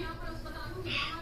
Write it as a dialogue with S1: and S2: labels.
S1: 你要不要吃大肉饼？